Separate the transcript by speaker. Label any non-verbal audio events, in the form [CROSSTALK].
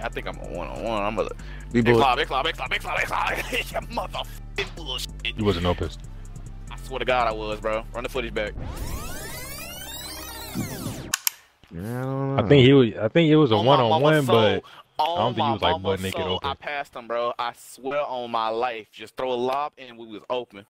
Speaker 1: I think I'm a one on one. I'm a
Speaker 2: Be
Speaker 1: big
Speaker 2: bull.
Speaker 1: claw, big claw, big claw, big claw, big claw. [LAUGHS] You motherfucking bullshit.
Speaker 3: You wasn't no.
Speaker 1: I swear to God, I was, bro. Run the footage back.
Speaker 2: Yeah, I,
Speaker 3: I think he was. I think it was a
Speaker 1: On
Speaker 3: one on one,
Speaker 1: soul.
Speaker 3: but
Speaker 1: On
Speaker 3: don't think he was, like, butt naked
Speaker 1: soul,
Speaker 3: open.
Speaker 1: I passed him, bro. I swear on my life. Just throw a lob and we was open.